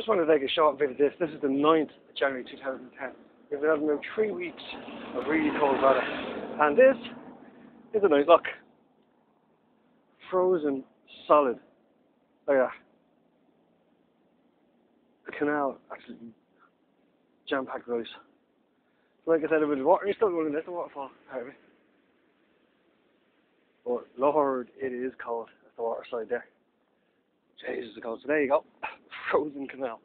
Just wanted to take a short video of this. This is the 9th of January 2010. We've been having about three weeks of really cold weather. And this is a nice look. Frozen solid. Look oh, at that. The canal absolutely jam packed with ice. Like I said, bit of water. You're still let the waterfall, apparently. But Lord, it is cold at the water side there. Jesus, it's cold. So there you go frozen canal.